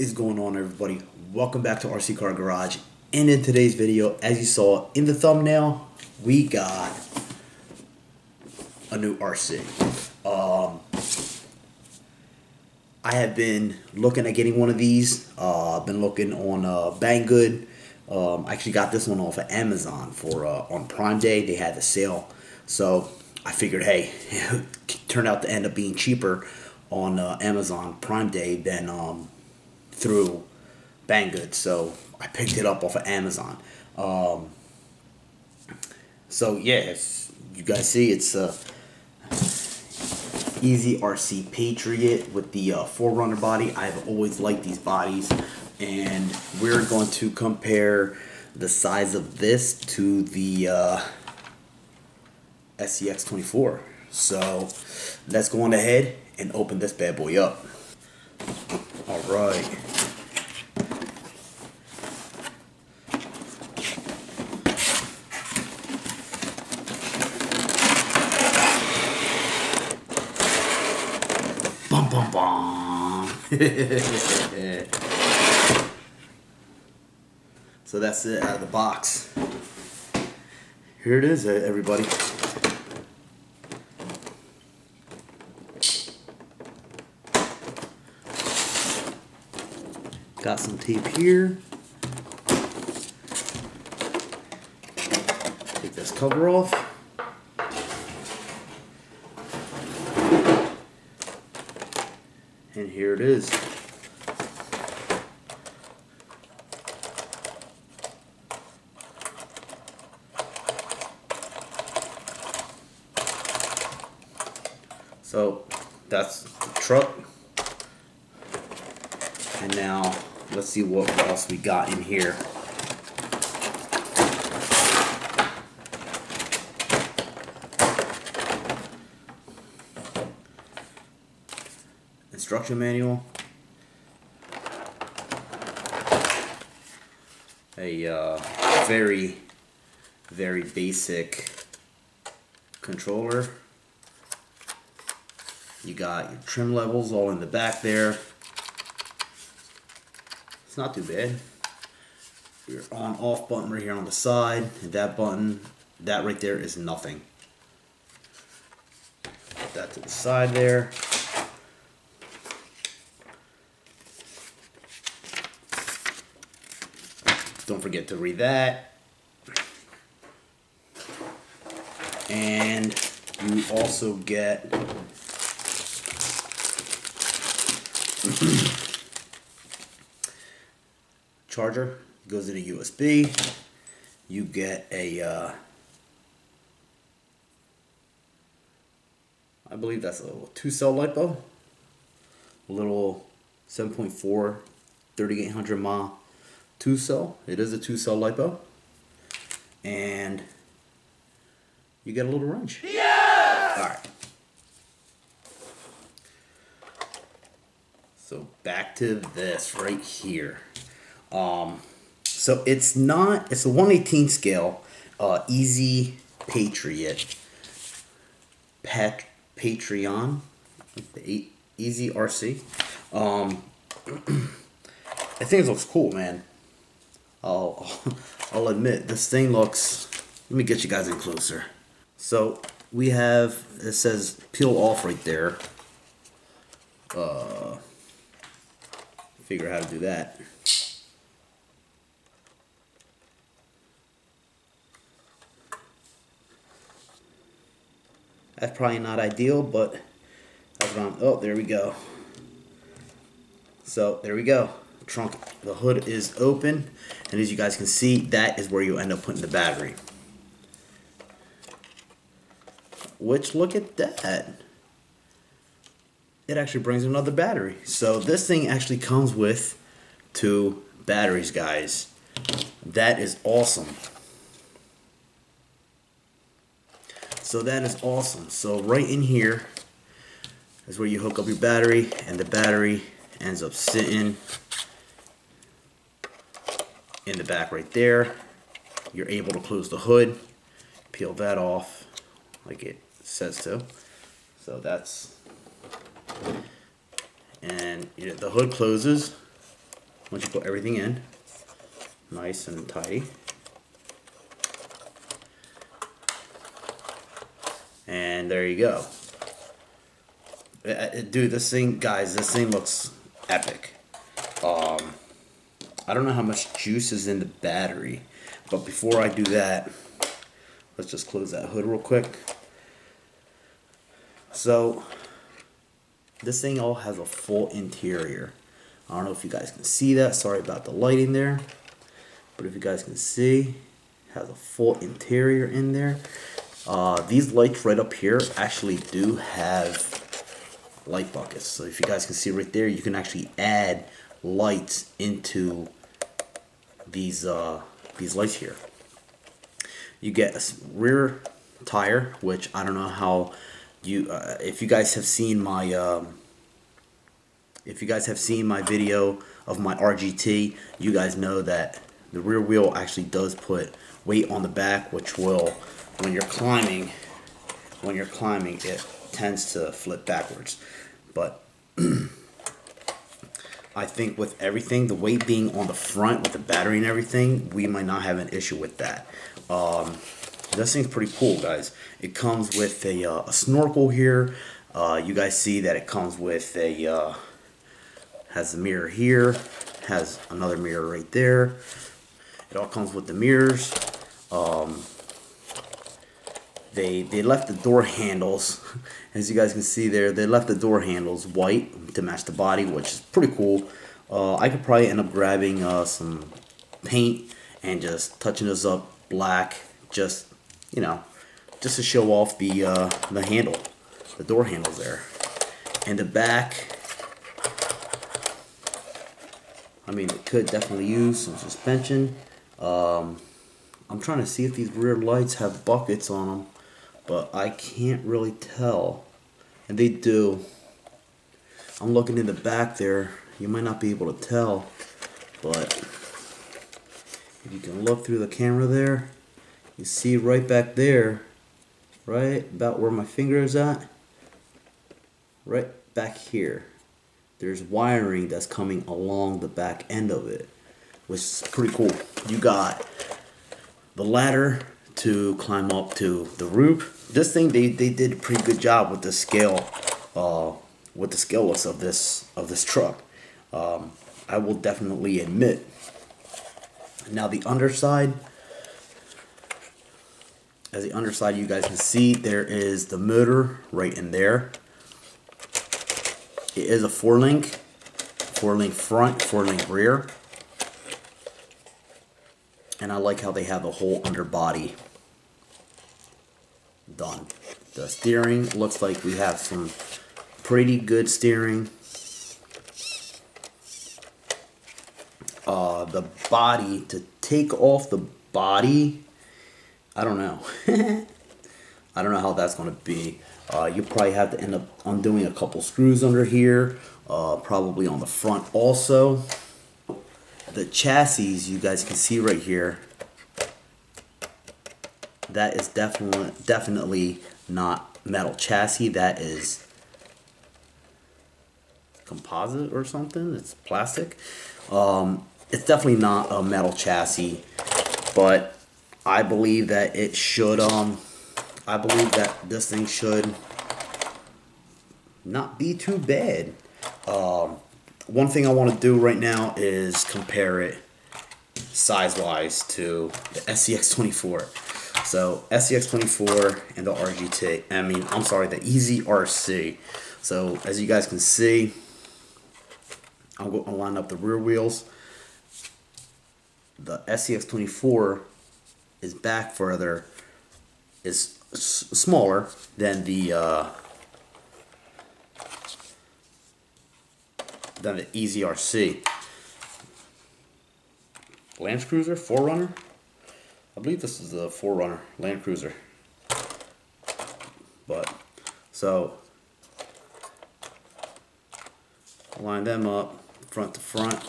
Is going on everybody? Welcome back to RC Car Garage. And in today's video, as you saw in the thumbnail, we got a new RC. Um, I have been looking at getting one of these. Uh, I've been looking on uh, Banggood. Um, I actually got this one off of Amazon for uh, on Prime Day. They had the sale, so I figured, hey, it turned out to end up being cheaper on uh, Amazon Prime Day than um, through Banggood. So I picked it up off of Amazon. Um, so yeah, you guys see, it's a Eazy RC Patriot with the uh, 4Runner body. I've always liked these bodies, and we're going to compare the size of this to the uh, SCX24. So let's go on ahead and open this bad boy up. All right. so that's it out of the box. Here it is, eh, everybody. Got some tape here. Take this cover off. And here it is. So that's the truck. And now let's see what else we got in here. Instruction manual. A uh, very, very basic controller. You got your trim levels all in the back there. It's not too bad. Your on off button right here on the side. That button, that right there is nothing. Put that to the side there. Don't forget to read that. And you also get charger goes in into USB. You get a, uh, I believe that's a little two cell lipo, a little 7.4 3800 mAh two cell. It is a two cell lipo, and you get a little wrench. Yeah. All right. So back to this right here. Um, so it's not, it's a 118 scale, uh, Eazy Patriot, Pat, Patreon, Eazy RC. Um, I think it looks cool, man. I'll, I'll admit, this thing looks, let me get you guys in closer. So we have, it says peel off right there. Uh, figure out how to do that. That's probably not ideal, but that's what I'm, oh, there we go. So there we go. Trunk, the hood is open, and as you guys can see, that is where you end up putting the battery. Which, look at that. It actually brings another battery. So this thing actually comes with two batteries, guys. That is awesome. So that is awesome. So right in here is where you hook up your battery and the battery ends up sitting in the back right there. You're able to close the hood, peel that off like it says to. So that's, and you know, the hood closes once you put everything in, nice and tidy. And there you go. Uh, uh, dude, this thing, guys, this thing looks epic. Um, I don't know how much juice is in the battery, but before I do that, let's just close that hood real quick. So, this thing all has a full interior. I don't know if you guys can see that. Sorry about the lighting there. But if you guys can see, it has a full interior in there. Uh, these lights right up here actually do have light buckets. So if you guys can see right there, you can actually add lights into these uh, these lights here. You get a rear tire, which I don't know how you uh, if you guys have seen my um, if you guys have seen my video of my RGT, you guys know that the rear wheel actually does put weight on the back, which will, when you're climbing, when you're climbing, it tends to flip backwards. But I think with everything, the weight being on the front with the battery and everything, we might not have an issue with that. Um, this thing's pretty cool, guys. It comes with a, uh, a snorkel here. Uh, you guys see that it comes with a, uh, has a mirror here, has another mirror right there. It all comes with the mirrors. Um, they they left the door handles. As you guys can see there they left the door handles white to match the body which is pretty cool. Uh, I could probably end up grabbing uh, some paint and just touching this up black just you know just to show off the uh, the handle the door handles there. And the back I mean it could definitely use some suspension. Um, I'm trying to see if these rear lights have buckets on them but I can't really tell. And they do. I'm looking in the back there. You might not be able to tell, but if you can look through the camera there, you see right back there, right about where my finger is at, right back here, there's wiring that's coming along the back end of it, which is pretty cool. You got the ladder to climb up to the roof. This thing they, they did a pretty good job with the scale uh, with the scaleless of this of this truck. Um, I will definitely admit. Now the underside, as the underside you guys can see, there is the motor right in there. It is a four link, four link front, four link rear. And I like how they have the whole underbody done. The steering looks like we have some pretty good steering. Uh, the body, to take off the body, I don't know. I don't know how that's going to be. Uh, you probably have to end up undoing a couple screws under here, uh, probably on the front also the chassis you guys can see right here that is definitely definitely not metal chassis. That is composite or something. It's plastic. Um, it's definitely not a metal chassis but I believe that it should um I believe that this thing should not be too bad. Um, one thing I want to do right now is compare it size-wise to the SCX24. So SCX24 and the RGT, I mean, I'm sorry, the EZRC. So as you guys can see, I'll go I'll line up the rear wheels. The SCX24 is back further, is smaller than the uh, than the EZRC. Land Cruiser, 4Runner. I believe this is the 4Runner Land Cruiser. But, so, line them up front to front.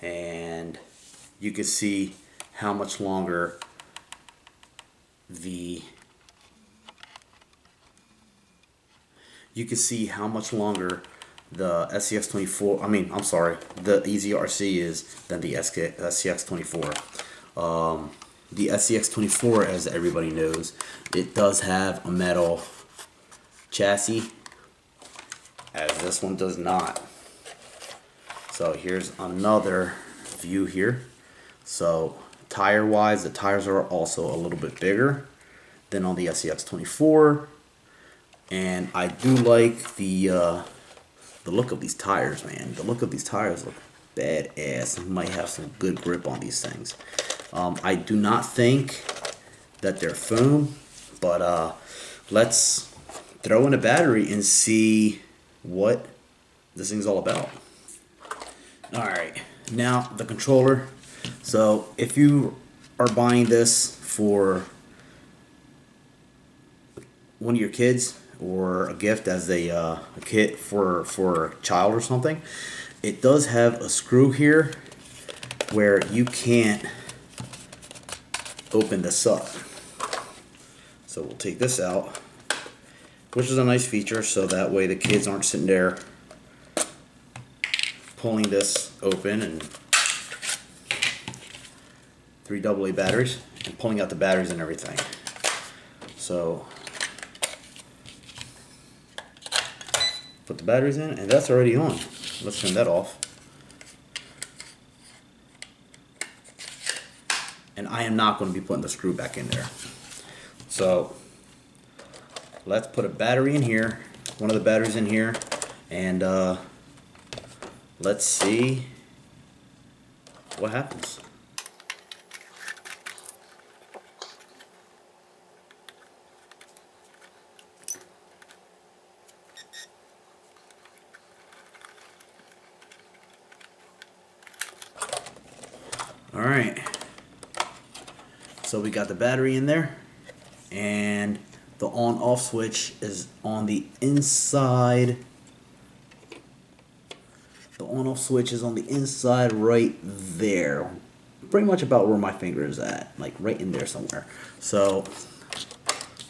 And you can see how much longer the you can see how much longer the SCX24, I mean, I'm sorry, the EZRC is than the SK, SCX24. Um, the SCX24, as everybody knows, it does have a metal chassis, as this one does not. So here's another view here. So tire wise, the tires are also a little bit bigger than on the SCX24. And I do like the uh, the look of these tires, man. The look of these tires look badass. Might have some good grip on these things. Um, I do not think that they're foam, but uh, let's throw in a battery and see what this thing's all about. All right, now the controller. So if you are buying this for one of your kids or a gift as a, uh, a kit for for a child or something, it does have a screw here where you can't open this up. So we'll take this out, which is a nice feature so that way the kids aren't sitting there pulling this open and three AA batteries and pulling out the batteries and everything. So put the batteries in and that's already on. Let's turn that off. And I am not going to be putting the screw back in there. So let's put a battery in here, one of the batteries in here, and uh, let's see what happens. All right. So we got the battery in there and the on off switch is on the inside. The on off switch is on the inside right there. Pretty much about where my finger is at like right in there somewhere. So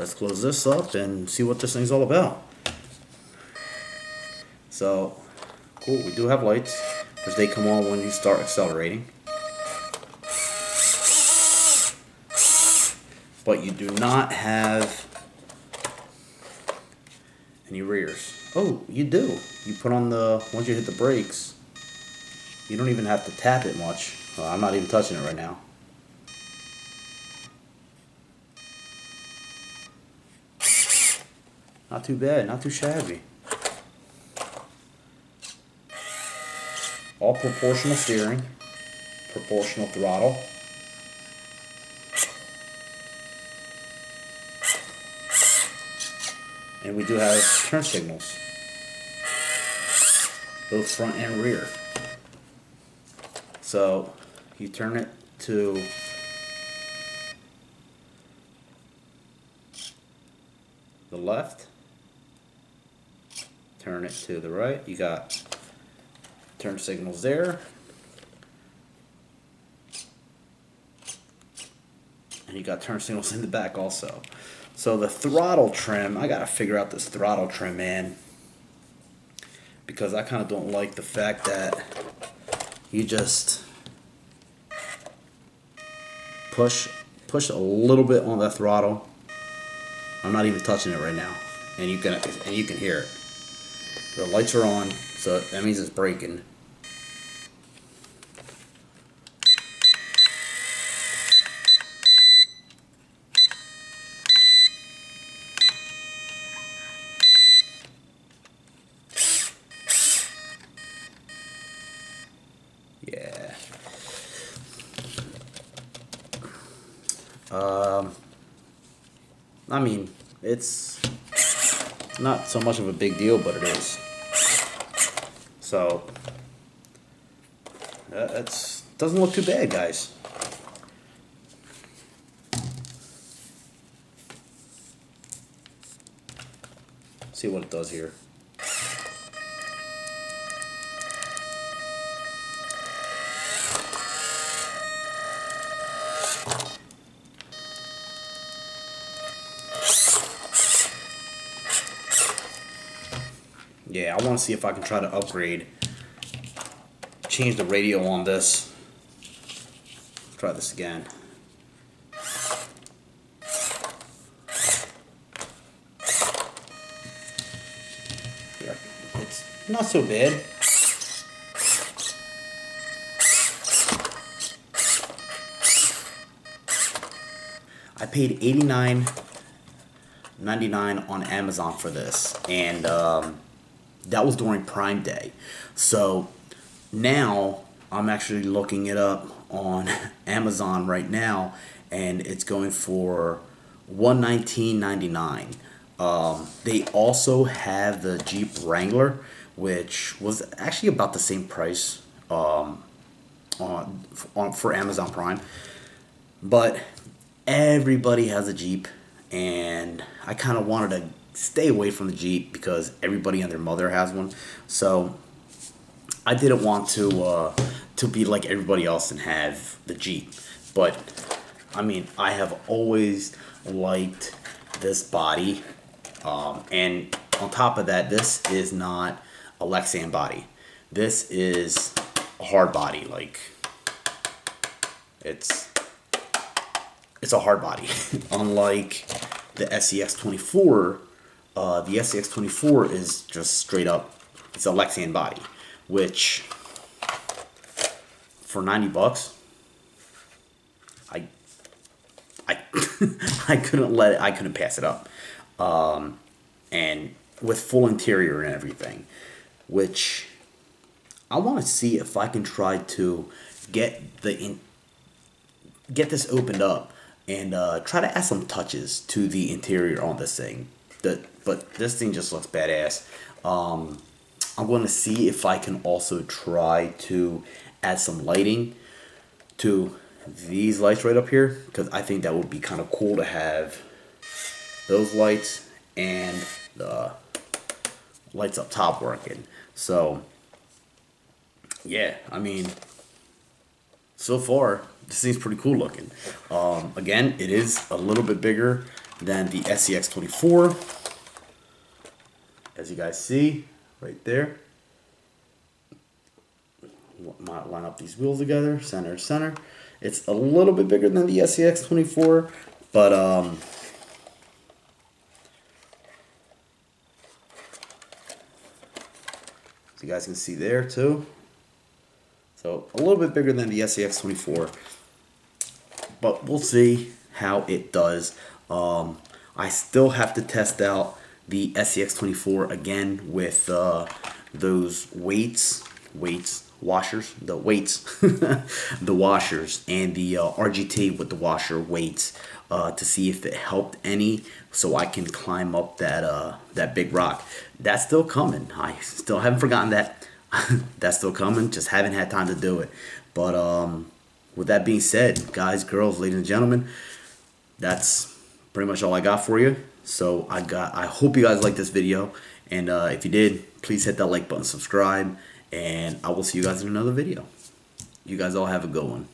let's close this up and see what this thing's all about. So cool we do have lights because they come on when you start accelerating but you do not have any rears. Oh, you do. You put on the, once you hit the brakes, you don't even have to tap it much. Well, I'm not even touching it right now. Not too bad, not too shabby. All proportional steering, proportional throttle. And we do have turn signals, both front and rear. So you turn it to the left, turn it to the right. You got turn signals there. And you got turn signals in the back also. So the throttle trim, I gotta figure out this throttle trim, man. Because I kind of don't like the fact that you just push push a little bit on the throttle. I'm not even touching it right now, and you can and you can hear it. The lights are on, so that means it's braking. Yeah. Um, I mean, it's not so much of a big deal, but it is. So, uh, that's doesn't look too bad, guys. See what it does here. yeah, I want to see if I can try to upgrade, change the radio on this. Let's try this again. It's not so bad. I paid 89 99 on Amazon for this and um, that was during Prime Day. So now I'm actually looking it up on Amazon right now and it's going for 119.99. Um, they also have the Jeep Wrangler which was actually about the same price um, on, on for Amazon Prime. But everybody has a Jeep, and I kind of wanted to stay away from the Jeep because everybody and their mother has one. So I didn't want to uh, to be like everybody else and have the Jeep. But I mean, I have always liked this body, um, and on top of that, this is not a Lexan body. This is a hard body, like it's it's a hard body. Unlike the SCX24, uh, the SCX24 is just straight up, it's a Lexan body, which for 90 bucks, I, I, I couldn't let it, I couldn't pass it up. Um, and with full interior and everything, which I want to see if I can try to get the in, get this opened up and uh, try to add some touches to the interior on this thing. But this thing just looks badass. Um, I'm going to see if I can also try to add some lighting to these lights right up here because I think that would be kind of cool to have those lights and the lights up top working. So yeah, I mean, so far this thing's pretty cool looking. Um, again, it is a little bit bigger than the SCX24. As you guys see right there. Might line up these wheels together, center center. It's a little bit bigger than the SCX24, but um, so you guys can see there too. So a little bit bigger than the SCX24, but we'll see how it does. Um, I still have to test out the SCX24 again with uh, those weights, weights, washers, the weights, the washers, and the uh, RGT with the washer weights uh, to see if it helped any, so I can climb up that uh, that big rock. That's still coming. I still haven't forgotten that. that's still coming. Just haven't had time to do it. But um, with that being said, guys, girls, ladies and gentlemen, that's pretty much all I got for you. So I got. I hope you guys like this video, and uh, if you did, please hit that like button, subscribe, and I will see you guys in another video. You guys all have a good one.